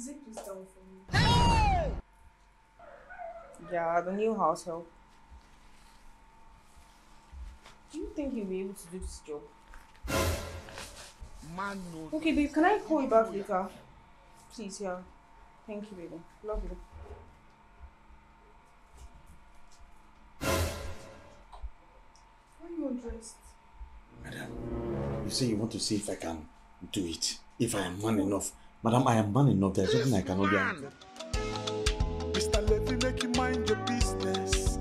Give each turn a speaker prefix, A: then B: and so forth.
A: Zip this down for me.
B: Yeah, the new house help. Do you think you'll be able to do this job?
C: Man, no.
B: Okay, babe, can I call you back later? Please, yeah. Thank you, baby. Love you.
A: Why are you undressed?
D: Madam, you say you want to see if I can do it. If I am man enough. Madam, I am man enough. There's nothing I cannot do.
E: Mr. Levy, make you mind your business.